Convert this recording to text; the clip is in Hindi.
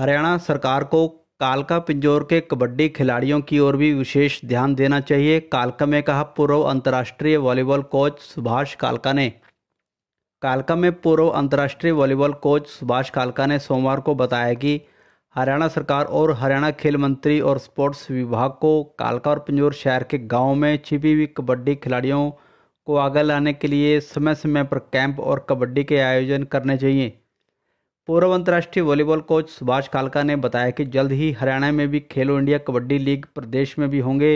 हरियाणा सरकार को कालका पिंजौर के कबड्डी खिलाड़ियों की ओर भी विशेष ध्यान देना चाहिए, कालका में कहा पूर्व अंतर्राष्ट्रीय वॉलीबॉल कोच सुभाष कालका ने। कालका में पूर्व अंतर्राष्ट्रीय वॉलीबॉल कोच सुभाष कालका ने सोमवार को बताया कि हरियाणा सरकार और हरियाणा खेल मंत्री और स्पोर्ट्स विभाग को कालका और पिंजौर शहर के गाँव में छिपी हुई कबड्डी खिलाड़ियों को आगे लाने के लिए समय समय पर कैंप और कबड्डी के आयोजन करने चाहिए। पूर्व अंतर्राष्ट्रीय वॉलीबॉल कोच सुभाष कालका ने बताया कि जल्द ही हरियाणा में भी खेलो इंडिया कबड्डी लीग प्रदेश में भी होंगे।